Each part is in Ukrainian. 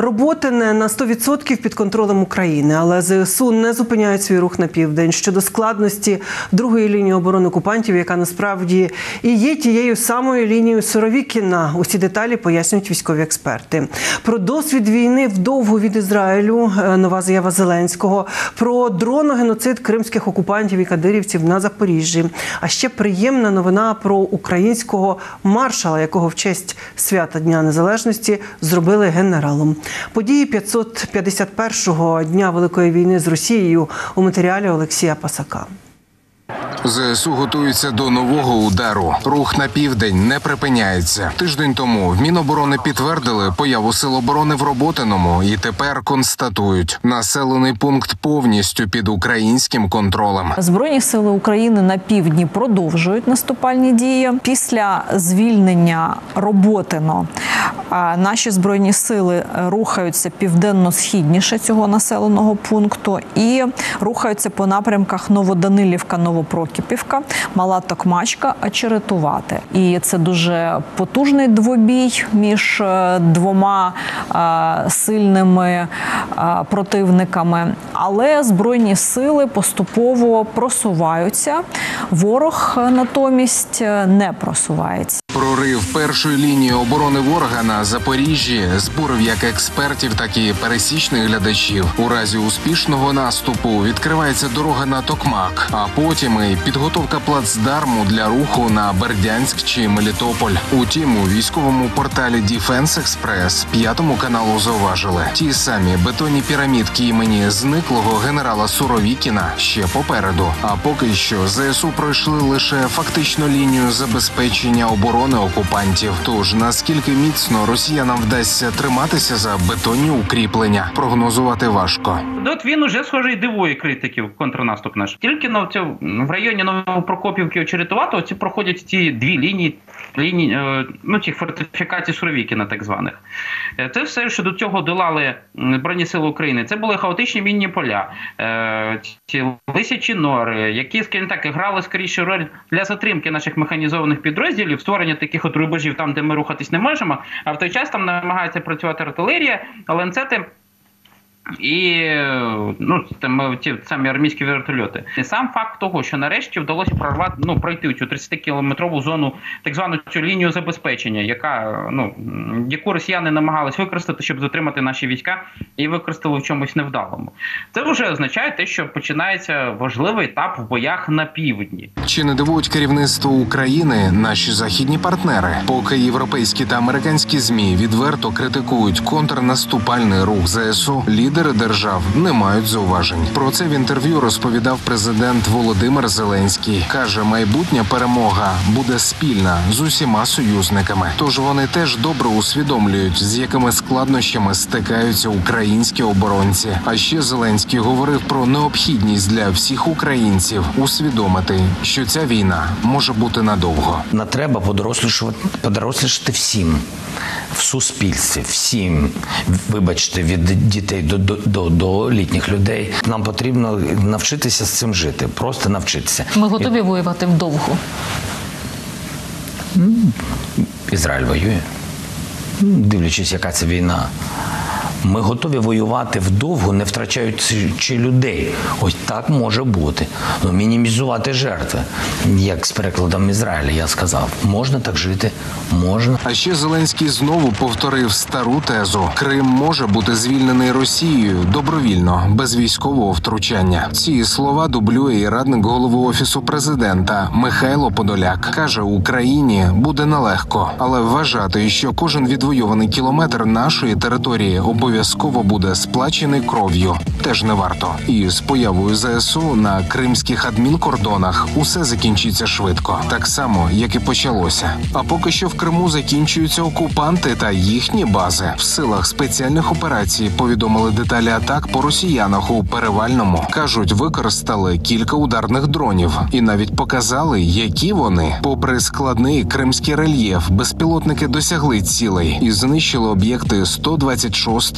Роботине на 100% під контролем України, але ЗСУ не зупиняють свій рух на південь щодо складності другої лінії оборони окупантів, яка насправді і є тією самою лінією Суровікіна. Усі деталі пояснюють військові експерти. Про досвід війни вдовго від Ізраїлю. е, Нова заява Зеленського про дроногеноцид кримських окупантів і кадирівців на Запоріжжі. А ще приємна новина про українського маршала, якого в честь свята Дня Незалежності зробили генералом. Події 551-го дня Великої війни з Росією у матеріалі Олексія Пасака. ЗСУ готується до нового удару. Рух на південь не припиняється. Тиждень тому в Міноборони підтвердили появу сил оборони в Роботиному і тепер констатують, населений пункт повністю під українським контролем. Збройні сили України на півдні продовжують наступальні дії. Після звільнення Роботино наші збройні сили рухаються південно-східніше цього населеного пункту і рухаються по напрямках Новоданилівка, Новопрокіпівка, Мала Токмачка, Очеретувати. І це дуже потужний двобій між е, двома е, сильними противниками. Але збройні сили поступово просуваються. Ворог е, натомість е, не просувається. Прорив першої лінії оборони ворога на Запоріжжі збурив як експертів, так і пересічних глядачів. У разі успішного наступу відкривається дорога на Токмак, а потім і підготовка плацдарму для руху на Бердянськ чи Мелітополь. Утім, у військовому порталі Defense Express п'ятому каналу зауважили ті самі бетонні пірамідки імені зниклого генерала Суровікіна ще попереду. А поки що ЗСУ пройшли лише фактично лінію забезпечення оборони окупантів. Тож наскільки міцно росіянам вдасться триматися за бетонні укріплення, прогнозувати важко. От він уже схожий дивує критиків контрнаступ наш. Тільки на в районі Новопрокопівки Очеретуватого ці проходять ці дві лінії лінії е, ну цих фортифікацій Суровікіна, так званих. Е, Це все, що до цього долали Збройні Сили України. Це були хаотичні мінні поля, е, ці лисячі нори, які, скажімо так, грали скоріше роль для затримки наших механізованих підрозділів, створення таких от рубежів там, де ми рухатись не можемо. А в той час там намагається працювати артилерія, ланцети. І ну там ті самі армійські вертольоти. І сам факт того, що нарешті вдалося прорвати ну пройти цю 30 кілометрову зону, так звану цю лінію забезпечення, яка ну яку росіяни намагались використати, щоб затримати наші війська, і використали в чомусь невдалому. Це вже означає те, що починається важливий етап в боях на півдні. Чи не дивують керівництво України наші західні партнери? Поки європейські та американські змі відверто критикують контрнаступальний рух ЗСУ, лідери держав не мають зауважень. Про це в інтерв'ю розповідав президент Володимир Зеленський. каже, майбутня перемога буде спільна з усіма союзниками. Тож вони теж добре усвідомлюють, з якими складнощами стикаються українські оборонці. А ще Зеленський говорив про необхідність для всіх українців усвідомити, що ця війна може бути надовго. На треба подорослішувати, подорослішати всім в суспільстві, всім. Вибачте, від дітей до, до, до, до літніх людей. Нам потрібно навчитися з цим жити, просто навчитися. Ми готові воювати вдовго. Ізраїль воює. Дивлячись, яка це війна. Ми готові воювати вдовго, не втрачаючи людей. Ось так може бути. Ну, мінімізувати жертви. Як з перекладом Ізраїля я сказав, можна так жити, можна. А ще Зеленський знову повторив стару тезу: Крим може бути звільнений Росією добровільно, без військового втручання. Ці слова дублює і радник голови офісу президента Михайло Подоляк. каже, Україні буде нелегко, але вважати, що кожен відвойований кілометр нашої території обов'язково буде сплачений кров'ю, теж не варто. І з появою ЗСУ на кримських адмінкордонах усе закінчиться швидко, так само як і почалося. А поки що в Криму закінчуються окупанти та їхні бази. В силах спеціальних операцій повідомили деталі атак по росіянах у перевальному. кажуть, використали кілька ударних дронів і навіть показали, які вони, попри складний кримський рельєф, безпілотники досягли цілей і знищили об'єкти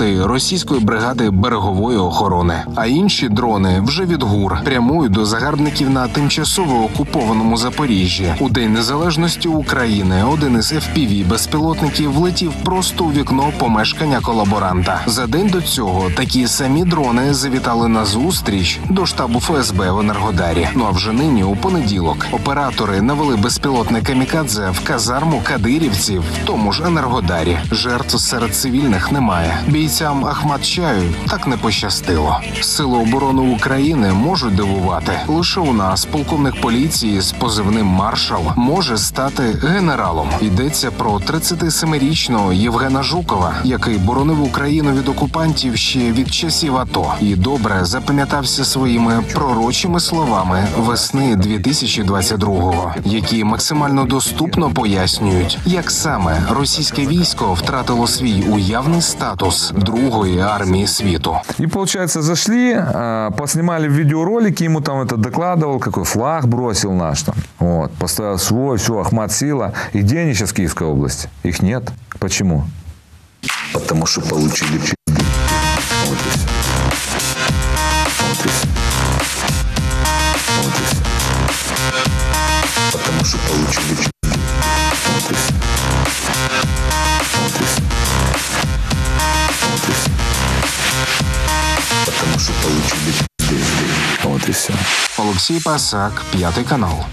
126-ї російської бригади берегової охорони. А інші дрони вже від гур прямують до загарбників на тимчасово окупованому Запоріжжі. У день незалежності України один із fpv безпілотників влетів просто у вікно помешкання колаборанта. За день до цього такі самі дрони завітали на зустріч до штабу ФСБ в Енергодарі. Ну а вже нині, у понеділок, оператори навели безпілотне камікадзе в казарму кадирівців в тому ж Енергодарі. Жертв серед цивільних немає. Бійцям Ахмат-Чаю так не пощастило. Сили оборони України можуть дивувати. Лише у нас полковник поліції з позивним маршал може стати генералом. Йдеться про 37-річного Євгена Жукова, який боронив Україну від окупантів ще від часів АТО, і добре запам'ятався своїми пророчими словами весни 2022-го, які максимально доступно пояснюють, як саме російське військо втратило свій уявний статус другої армії світу. И, получается, зашли, а, поснимали видеоролики, ему там это докладывал, какой флаг бросил наш там. Вот, поставил свой, все, Ахмат Сила. И где они сейчас в Киевской области? Их нет. Почему? Потому что получили пизды. Вот и всё. Вот и всё. Вот и всё. Потому что получили пизды. Олексій Пасак, п'ятий канал.